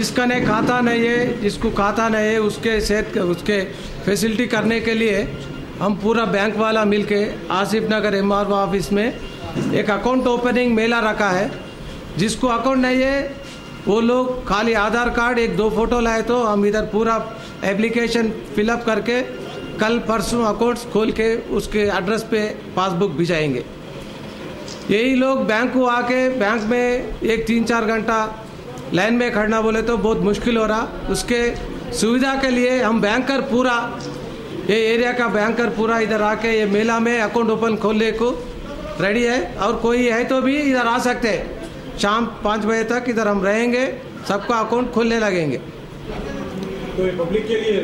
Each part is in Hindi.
जिसका नहीं खाता नहीं है, जिसको खाता नहीं है, उसके सेहत उसके फैसिलिटी करने के लिए हम पूरा बैंक वाला मिलके आसिफ नगर एम ऑफ़िस में एक अकाउंट ओपनिंग मेला रखा है। जिसको अकाउंट नहीं है, वो लोग खाली आधार कार्ड, एक दो फ़ोटो लाए तो हम इधर पूरा एप्लीकेशन फिलअप करके कल परसों अकाउंट्स खोल के उसके एड्रेस पे पासबुक भिजाएँगे। यही लोग बैंक को आके बैंक में एक तीन चार घंटा लाइन में खड़ना बोले तो बहुत मुश्किल हो रहा। उसके सुविधा के लिए हम बैंकर पूरा ये एरिया का बैंकर पूरा इधर आके ये मेला में अकाउंट ओपन खोलने को रेडी है। और कोई है तो भी इधर आ सकते हैं। शाम पाँच बजे तक इधर हम रहेंगे सबका अकाउंट खोलने लगेंगे। तो ये पब्लिक के लिए है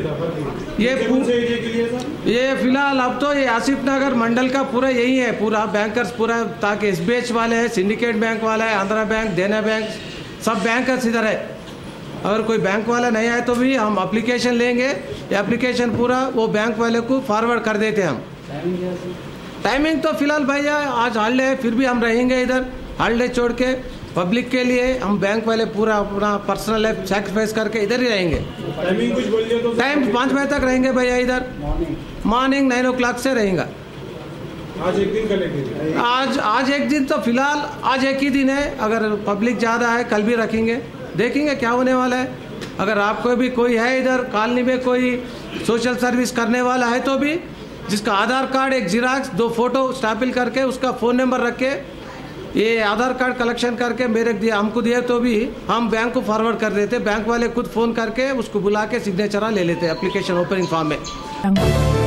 ये के लिए है सर ये फ़िलहाल अब तो ये आसिफ नगर मंडल का पूरा यही है पूरा बैंकर्स पूरा ताकि एसबीएच वाले हैं सिंडिकेट बैंक वाला है आंध्रा बैंक देना बैंक सब बैंकर्स इधर है अगर कोई बैंक वाला नहीं आए तो भी हम एप्लीकेशन लेंगे। एप्लीकेशन पूरा वो बैंक वाले को फॉरवर्ड कर देते हैं हम। टाइमिंग तो फ़िलहाल भैया आज हॉलीडे है फिर भी हम रहेंगे इधर हॉलीडे छोड़ के। पब्लिक के लिए हम बैंक वाले पूरा अपना पर्सनल लाइफ सेक्रीफाइस करके इधर ही रहेंगे। टाइमिंग कुछ बोलिए तो टाइम पाँच बजे तक रहेंगे भैया इधर। मॉर्निंग नाइन ओ क्लाक से रहेगा। आज एक दिन एक आज आज एक दिन तो फ़िलहाल आज एक ही दिन है। अगर पब्लिक ज़्यादा है कल भी रखेंगे। देखेंगे क्या होने वाला है। अगर आपको भी कोई है इधर कॉलोनी में कोई सोशल सर्विस करने वाला है तो भी जिसका आधार कार्ड एक जिराक्स दो फ़ोटो स्टापिल करके उसका फ़ोन नंबर रख के ये आधार कार्ड कलेक्शन करके मेरे को दिया हमको दिया तो भी हम बैंक को फॉरवर्ड कर देते। बैंक वाले खुद फ़ोन करके उसको बुला के सिग्नेचर ले लेते एप्लीकेशन ओपनिंग फॉर्म में।